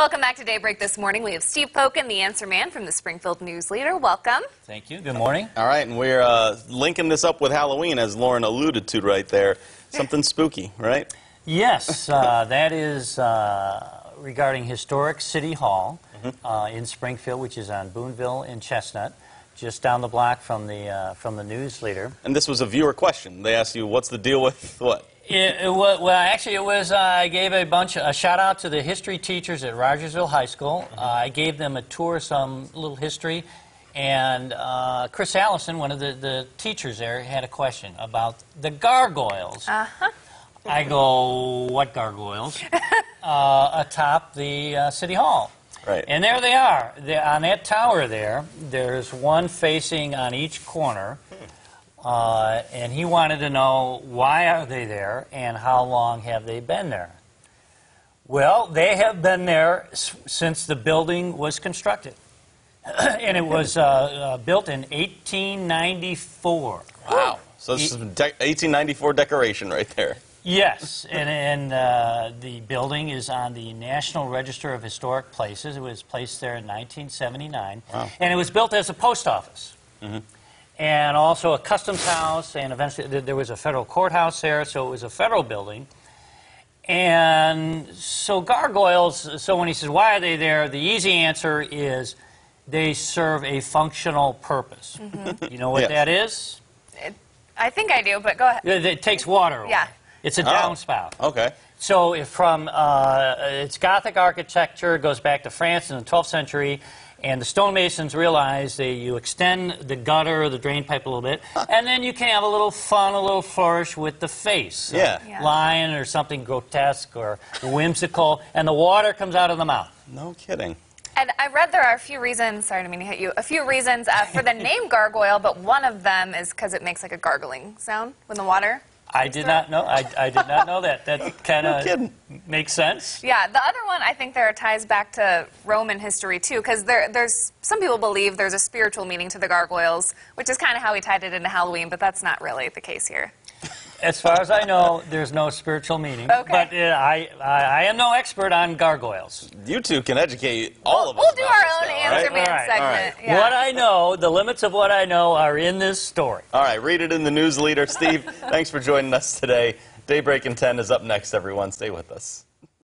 Welcome back to Daybreak this morning. We have Steve Pokin, the answer man from the Springfield News Leader. Welcome. Thank you. Good morning. All right, and we're uh, linking this up with Halloween, as Lauren alluded to right there. Something spooky, right? Yes, uh, that is uh, regarding historic City Hall uh, in Springfield, which is on Boonville and Chestnut, just down the block from the uh, from the News Leader. And this was a viewer question. They asked you, what's the deal with what? It, it wa well, actually, it was. Uh, I gave a bunch, a shout out to the history teachers at Rogersville High School. Uh, I gave them a tour, of some little history, and uh, Chris Allison, one of the, the teachers there, had a question about the gargoyles. Uh-huh. I go, what gargoyles? uh, atop the uh, city hall. Right. And there they are. They're on that tower there, there's one facing on each corner. Uh, and he wanted to know why are they there and how long have they been there? Well, they have been there s- since the building was constructed. and it was uh, uh, built in 1894. Wow. So this is de- 1894 decoration right there. Yes, and, and uh, the building is on the National Register of Historic Places. It was placed there in 1979. Wow. And it was built as a post office. And also a customs house, and eventually there was a federal courthouse there, so it was a federal building. And so gargoyles, so when he says, why are they there? The easy answer is they serve a functional purpose. You know what Yes. that is? I think I do, but go ahead. It, it takes water away. Yeah. It's a Oh. downspout. Okay. So if from uh, it's Gothic architecture goes back to France in the 12th century, and the stonemasons realized that you extend the gutter or the drain pipe a little bit, and then you can have a little fun, a little flourish with the face, a Yeah. Yeah. lion or something grotesque or whimsical, and the water comes out of the mouth. No kidding. And I read there are a few reasons, sorry, I didn't mean to hit you, a few reasons uh, for the name gargoyle, but one of them is because it makes like a gargling sound when the water. I did not know. I, I did not know that. That kind of makes sense. Yeah, the other one I think there are ties back to Roman history too, because there, there's some people believe there's a spiritual meaning to the gargoyles, which is kind of how we tied it into Halloween, but that's not really the case here. As far as I know, there's no spiritual meaning. Okay. But uh, I, I, I am no expert on gargoyles. You two can educate all of us. We'll do our own now, answer right? man All right, segment. all right. Yeah. What I know, the limits of what I know are in this story. All right, read it in the news leader. Steve, thanks for joining us today. Daybreak in 10 is up next, everyone. Stay with us.